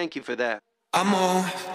Thank you for that. I'm off.